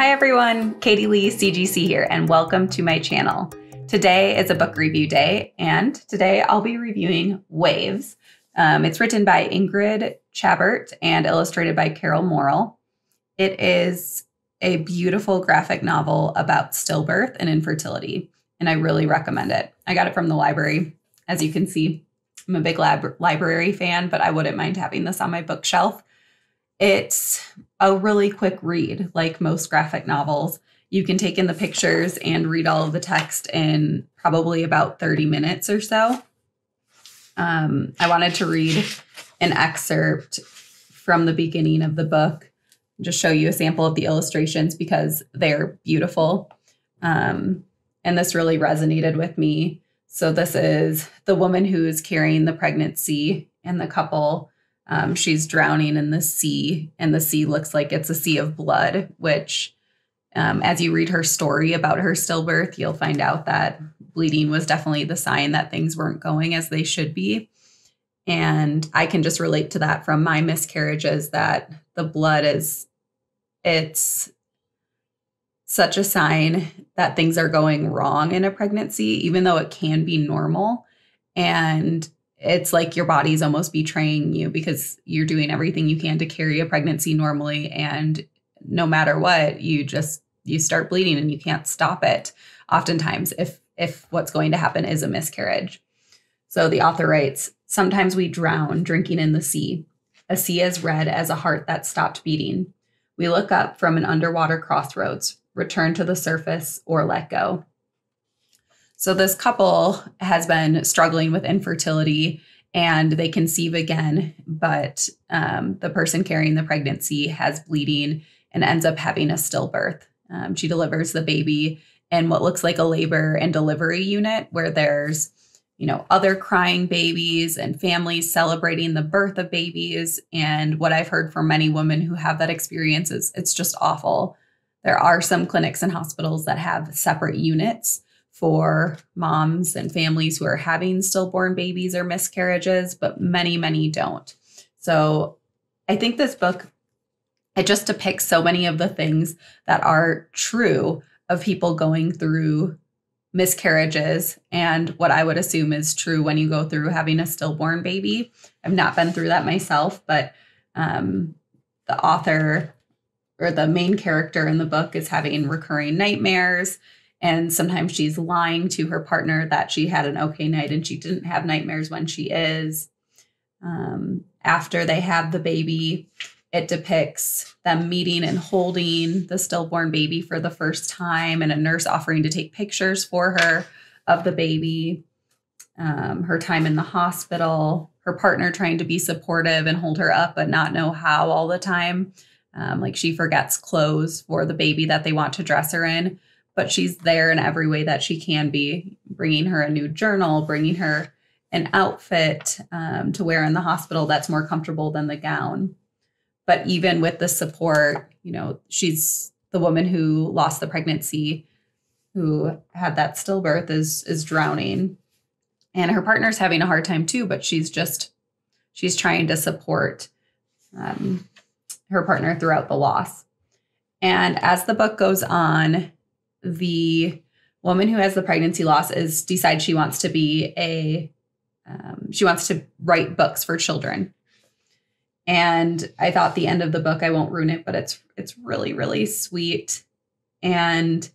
Hi everyone, Katie Lee CGC here, and welcome to my channel. Today is a book review day, and today I'll be reviewing Waves. Um, it's written by Ingrid Chabbert and illustrated by Carole Maurel. It is a beautiful graphic novel about stillbirth and infertility, and I really recommend it. I got it from the library. As you can see, I'm a big lab- library fan, but I wouldn't mind having this on my bookshelf. It's a really quick read, like most graphic novels. You can take in the pictures and read all of the text in probably about 30 minutes or so. Um, I wanted to read an excerpt from the beginning of the book, just show you a sample of the illustrations because they're beautiful. Um, and this really resonated with me. So, this is the woman who is carrying the pregnancy and the couple um, she's drowning in the sea, and the sea looks like it's a sea of blood, which, um, as you read her story about her stillbirth, you'll find out that bleeding was definitely the sign that things weren't going as they should be. And I can just relate to that from my miscarriages that the blood is, it's such a sign that things are going wrong in a pregnancy, even though it can be normal. And it's like your body's almost betraying you because you're doing everything you can to carry a pregnancy normally and no matter what you just you start bleeding and you can't stop it oftentimes if if what's going to happen is a miscarriage. So the author writes sometimes we drown drinking in the sea. A sea as red as a heart that stopped beating. We look up from an underwater crossroads return to the surface or let go so this couple has been struggling with infertility and they conceive again, but um, the person carrying the pregnancy has bleeding and ends up having a stillbirth. Um, she delivers the baby in what looks like a labor and delivery unit where there's you know other crying babies and families celebrating the birth of babies and what i've heard from many women who have that experience is it's just awful there are some clinics and hospitals that have separate units for moms and families who are having stillborn babies or miscarriages, but many, many don't. So I think this book it just depicts so many of the things that are true of people going through miscarriages and what I would assume is true when you go through having a stillborn baby. I've not been through that myself, but um, the author or the main character in the book is having recurring nightmares and sometimes she's lying to her partner that she had an okay night and she didn't have nightmares when she is. Um, after they have the baby, it depicts them meeting and holding the stillborn baby for the first time and a nurse offering to take pictures for her of the baby. Um, her time in the hospital, her partner trying to be supportive and hold her up, but not know how all the time. Um, like she forgets clothes for the baby that they want to dress her in but she's there in every way that she can be, bringing her a new journal, bringing her an outfit um, to wear in the hospital that's more comfortable than the gown. But even with the support, you know, she's the woman who lost the pregnancy, who had that stillbirth, is is drowning, and her partner's having a hard time too. But she's just she's trying to support um, her partner throughout the loss. And as the book goes on, the woman who has the pregnancy loss is decides she wants to be a um, she wants to write books for children. And i thought the end of the book i won't ruin it but it's it's really really sweet. And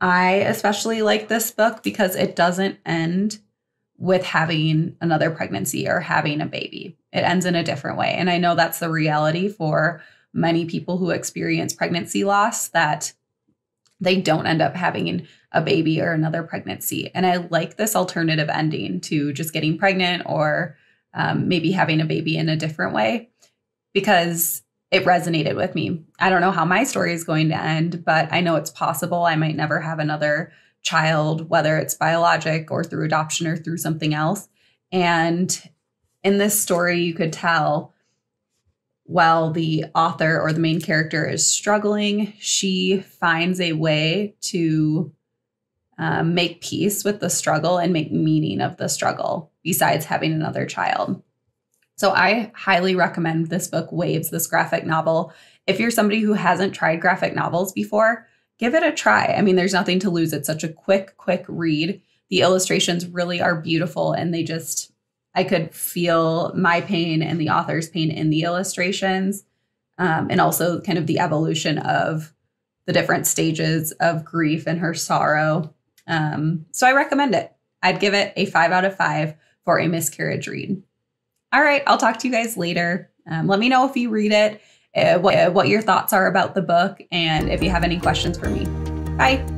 i especially like this book because it doesn't end with having another pregnancy or having a baby. It ends in a different way. And i know that's the reality for many people who experience pregnancy loss that they don't end up having a baby or another pregnancy. And I like this alternative ending to just getting pregnant or um, maybe having a baby in a different way because it resonated with me. I don't know how my story is going to end, but I know it's possible. I might never have another child, whether it's biologic or through adoption or through something else. And in this story, you could tell while the author or the main character is struggling, she finds a way to um, make peace with the struggle and make meaning of the struggle besides having another child. So I highly recommend this book, Waves, this graphic novel. If you're somebody who hasn't tried graphic novels before, give it a try. I mean, there's nothing to lose. It's such a quick, quick read. The illustrations really are beautiful and they just, I could feel my pain and the author's pain in the illustrations. Um, and also kind of the evolution of the different stages of grief and her sorrow. Um, so I recommend it. I'd give it a five out of five for a miscarriage read. All right, I'll talk to you guys later. Um, let me know if you read it, uh, what, uh, what your thoughts are about the book, and if you have any questions for me. Bye.